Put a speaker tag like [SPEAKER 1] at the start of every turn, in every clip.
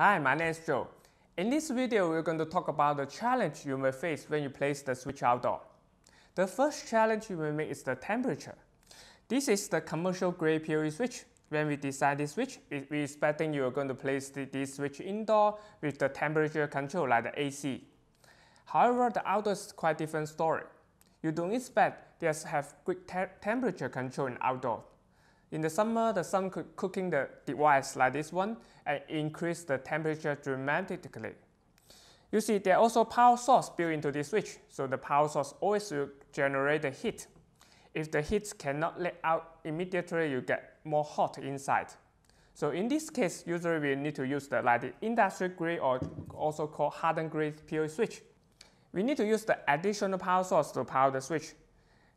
[SPEAKER 1] Hi, my name is Joe. In this video, we're going to talk about the challenge you may face when you place the switch outdoor. The first challenge you may make is the temperature. This is the commercial grade PoE switch. When we design this switch, we're expecting you are going to place this switch indoor with the temperature control like the AC. However, the outdoor is quite different story. You don't expect this have quick te temperature control in outdoor. In the summer, the sun could cooking the device like this one and increase the temperature dramatically. You see, there are also power source built into this switch, so the power source always will generate the heat. If the heat cannot let out immediately, you get more hot inside. So in this case, usually we need to use the like the industrial grade or also called hardened grade PoE switch. We need to use the additional power source to power the switch.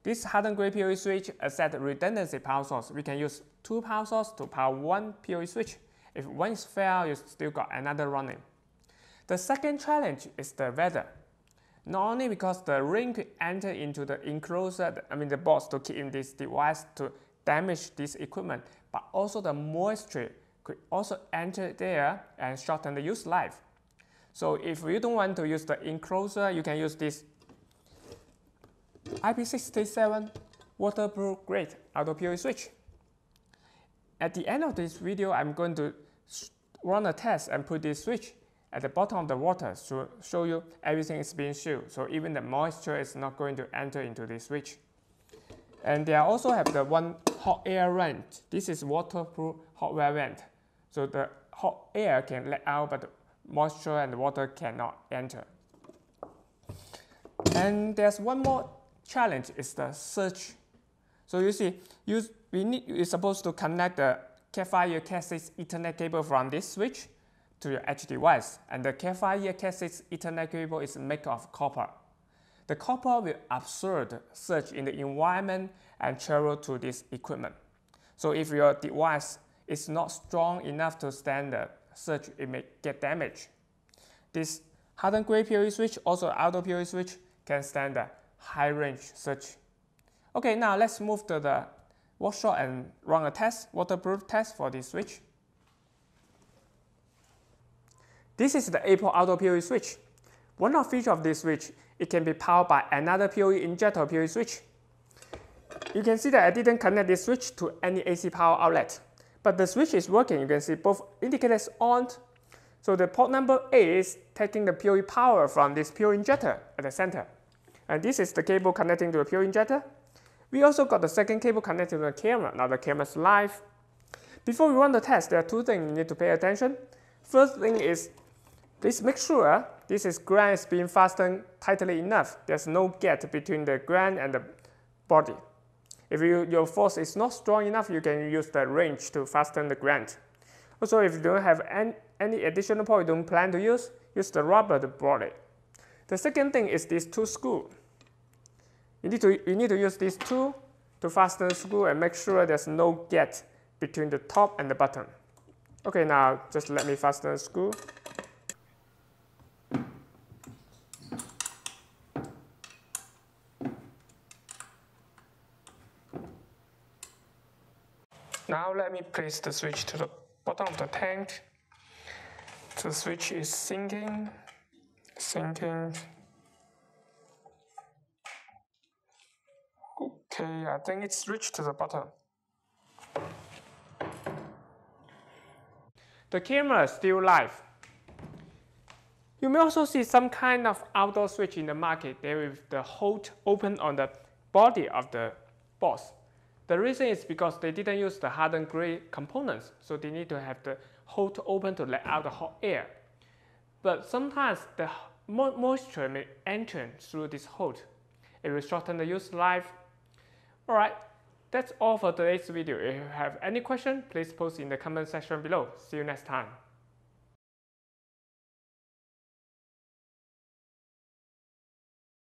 [SPEAKER 1] This hardened grade PoE switch accepts redundancy power source. We can use two power sources to power one PoE switch. If one is failed, you still got another running. The second challenge is the weather. Not only because the rain could enter into the enclosure, I mean the box to keep in this device to damage this equipment, but also the moisture could also enter there and shorten the use life. So if you don't want to use the enclosure, you can use this IP67 waterproof grade auto PoE switch. At the end of this video, I'm going to run a test and put this switch at the bottom of the water to show you everything is being sealed. So even the moisture is not going to enter into this switch. And they also have the one hot air vent. This is waterproof hot air vent. So the hot air can let out, but the moisture and the water cannot enter. And there's one more challenge is the surge. So you see, you, we need, you're supposed to connect the Cat5 or Cat6 Ethernet cable from this switch to your edge device. And the Cat5 or Cat6 Ethernet cable is made of copper. The copper will absorb surge in the environment and travel to this equipment. So if your device is not strong enough to stand the surge, it may get damaged. This hardened grade PoE switch, also auto PoE switch, can stand the high range surge. Okay, now let's move to the workshop and run a test, waterproof test for this switch. This is the Apple Auto PoE switch. One of feature of this switch, it can be powered by another PoE injector PoE switch. You can see that I didn't connect this switch to any AC power outlet, but the switch is working. You can see both indicators on. So the port number A is taking the PoE power from this PoE injector at the center. And this is the cable connecting to the PoE injector. We also got the second cable connected to the camera. Now the camera is live. Before we run the test, there are two things you need to pay attention. First thing is, please make sure this is ground is being fastened tightly enough. There's no gap between the ground and the body. If you, your force is not strong enough, you can use the wrench to fasten the ground. Also, if you don't have any, any additional part you don't plan to use, use the rubber to bolt it. The second thing is these two screws. You need to, you need to use these two to fasten the screw and make sure there's no gap between the top and the bottom. Okay, now just let me fasten the screw. Now let me place the switch to the bottom of the tank. The switch is sinking, sinking, Okay, I think it's reached to the bottom. The camera is still live. You may also see some kind of outdoor switch in the market. There is the hold open on the body of the box. The reason is because they didn't use the hardened grade components, so they need to have the hold open to let out the hot air. But sometimes the moisture may enter through this hold. It will shorten the use life Alright, that's all for today's video. If you have any question, please post in the comment section below. See you next time.